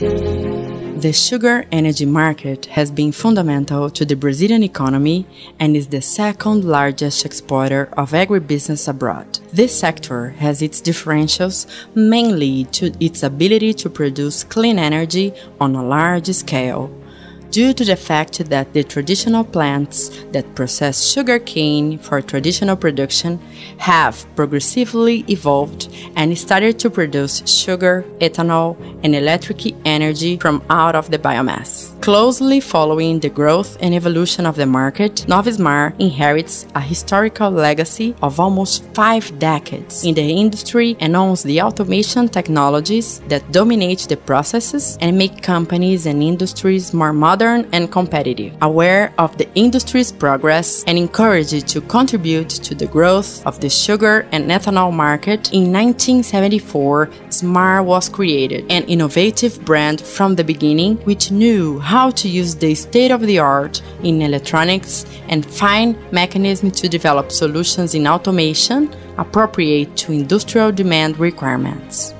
The sugar energy market has been fundamental to the Brazilian economy and is the second largest exporter of agribusiness abroad. This sector has its differentials mainly to its ability to produce clean energy on a large scale due to the fact that the traditional plants that process sugarcane for traditional production have progressively evolved and started to produce sugar, ethanol, and electric energy from out of the biomass. Closely following the growth and evolution of the market, Nova Smar inherits a historical legacy of almost five decades in the industry and owns the automation technologies that dominate the processes and make companies and industries more modern and competitive, aware of the industry's progress and encouraged to contribute to the growth of the sugar and ethanol market. In 1974, Smar was created, an innovative brand from the beginning which knew how to use the state of the art in electronics and find mechanisms to develop solutions in automation appropriate to industrial demand requirements.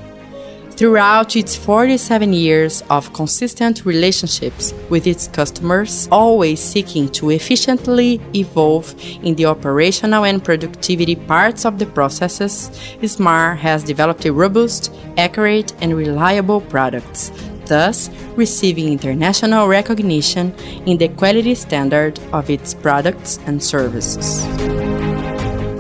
Throughout its 47 years of consistent relationships with its customers, always seeking to efficiently evolve in the operational and productivity parts of the processes, SMAR has developed robust, accurate, and reliable products thus receiving international recognition in the quality standard of its products and services.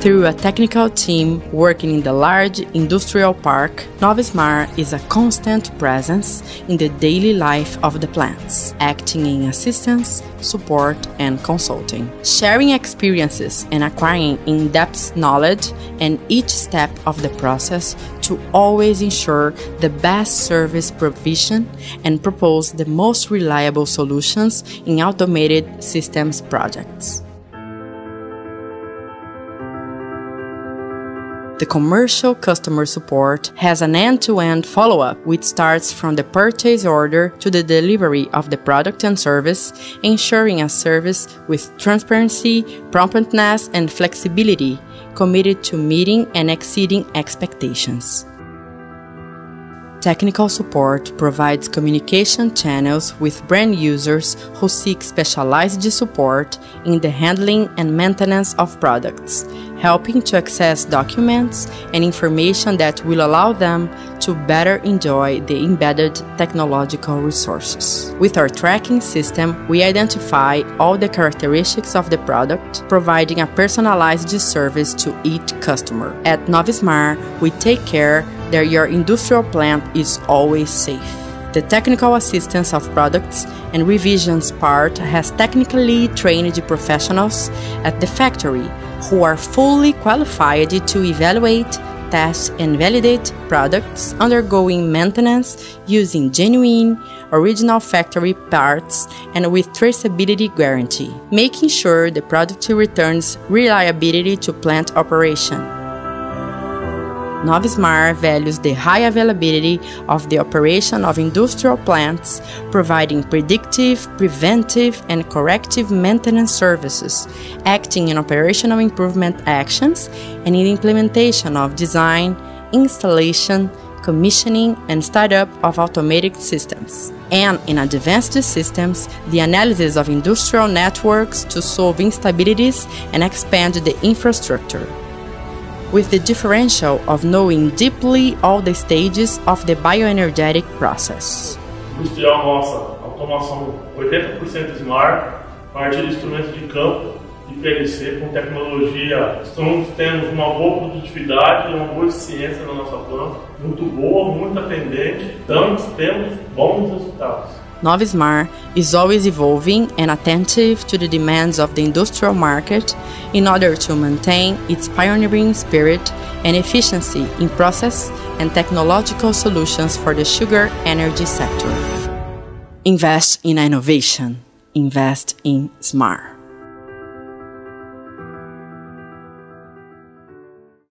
Through a technical team working in the large industrial park, Nova Smar is a constant presence in the daily life of the plants, acting in assistance, support, and consulting, sharing experiences and acquiring in depth knowledge in each step of the process to always ensure the best service provision and propose the most reliable solutions in automated systems projects. The commercial customer support has an end to end follow up, which starts from the purchase order to the delivery of the product and service, ensuring a service with transparency, promptness, and flexibility, committed to meeting and exceeding expectations. Technical support provides communication channels with brand users who seek specialized support in the handling and maintenance of products, helping to access documents and information that will allow them to better enjoy the embedded technological resources. With our tracking system, we identify all the characteristics of the product, providing a personalized service to each customer. At Nova Smar, we take care that your industrial plant is always safe. The technical assistance of products and revisions part has technically trained professionals at the factory who are fully qualified to evaluate, test, and validate products undergoing maintenance using genuine, original factory parts and with traceability guarantee, making sure the product returns reliability to plant operation. Nova Smar values the high availability of the operation of industrial plants, providing predictive, preventive, and corrective maintenance services, acting in operational improvement actions, and in implementation of design, installation, commissioning, and startup of automated systems. And in advanced systems, the analysis of industrial networks to solve instabilities and expand the infrastructure with the differential of knowing deeply all the stages of the bioenergetic process. Industrial nossa, automação 80% Smart, parte de instrumentos de campo de PLC com tecnologia. Estamos, temos uma boa produtividade, uma boa eficiência na nossa planta, muito boa, muito atendente, então temos bons resultados. Nova Smar is always evolving and attentive to the demands of the industrial market in order to maintain its pioneering spirit and efficiency in process and technological solutions for the sugar energy sector. Invest in innovation. Invest in SMAR.